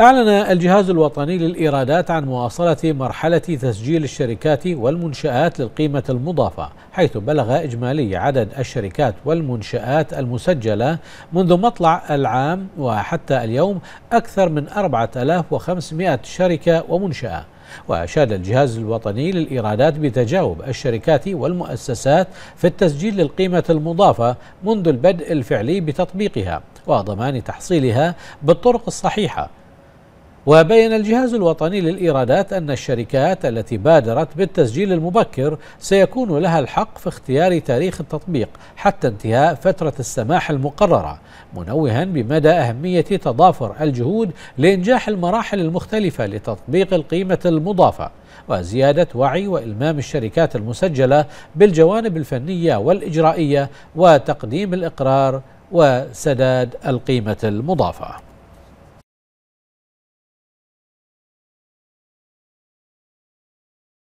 أعلن الجهاز الوطني للإيرادات عن مواصلة مرحلة تسجيل الشركات والمنشآت للقيمة المضافة حيث بلغ إجمالي عدد الشركات والمنشآت المسجلة منذ مطلع العام وحتى اليوم أكثر من 4500 شركة ومنشأة. وأشاد الجهاز الوطني للإيرادات بتجاوب الشركات والمؤسسات في التسجيل للقيمة المضافة منذ البدء الفعلي بتطبيقها وضمان تحصيلها بالطرق الصحيحة. وبين الجهاز الوطني للإيرادات أن الشركات التي بادرت بالتسجيل المبكر سيكون لها الحق في اختيار تاريخ التطبيق حتى انتهاء فترة السماح المقررة منوها بمدى أهمية تضافر الجهود لإنجاح المراحل المختلفة لتطبيق القيمة المضافة وزيادة وعي وإلمام الشركات المسجلة بالجوانب الفنية والإجرائية وتقديم الإقرار وسداد القيمة المضافة.